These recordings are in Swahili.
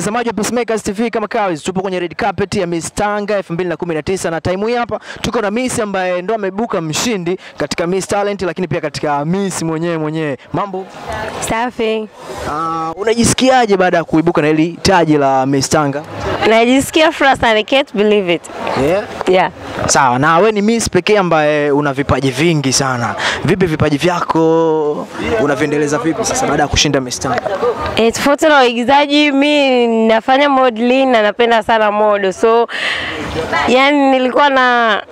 Mtazamaji wa Peacemakers TV kama kawaida, tupo kwenye red carpet ya Miss Tanga 2019 na time hii hapa tuko na Miss ambaye ndo ameibuka mshindi katika Miss Talent, lakini pia katika Miss mwenyewe mwenyewe. Mambo, Safi. uh, unajisikiaje baada ya kuibuka na hili taji la Miss Tanga? Najisikia furaha sana, I can't believe it. Yeah. Yeah. Sawa, na we ni Miss pekee ambaye una vipaji vingi sana. Vipi vipaji vyako unaviendeleza vipi sasa baada ya kushinda Miss Tanga? Eh, tofauti na waigizaji, mi nafanya modeling na napenda sana modo, so yani nilikuwa na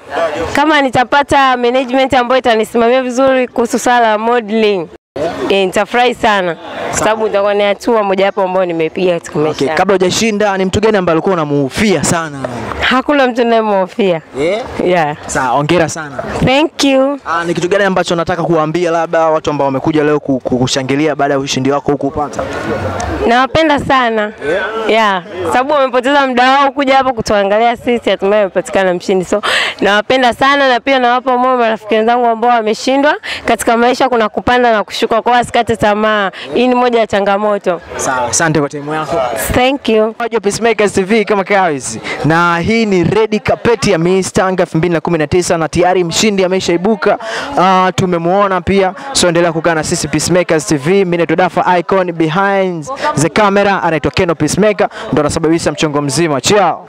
kama nitapata management ambayo itanisimamia vizuri kuhusu sala modeling eh, nitafurahi sana kwa sababu itakuwa ni hatua mojawapo ambayo nimepiga katika maisha. Okay, kabla hujashinda ni mtu gani ambaye alikuwa unamuhofia sana? Hakuna mtu ninayemhofia. Yeah. Yeah. Sawa, hongera sana. Thank you. Ah, ni kitu gani ambacho nataka kuambia labda watu ambao wamekuja leo ku- ku- kushangilia baada ya ushindi wako huku upata? Nawapenda sana yeah, yeah. sababu wamepoteza muda wao kuja hapa kutuangalia sisi, hatimaye wamepatikana mshindi, so nawapenda sana na pia nawapa moyo marafiki wenzangu ambao wameshindwa. Katika maisha kuna kupanda na kushuka, kwa wasikate tamaa. Hii ni moja ya changamoto. Sawa, asante kwa timu yako. Thank you. Wajua wa Peacemakers TV kama kawaida, na hii ni red carpet ya Miss Tanga 2019 na tayari mshindi ameshaibuka. Uh, tumemwona pia, so endelea kukaa na sisi Peacemakers TV. Mimi naitwa Dafa Icon, behind the camera anaitwa Keno Peacemaker, ndo anasababisha mchongo mzima. Ciao.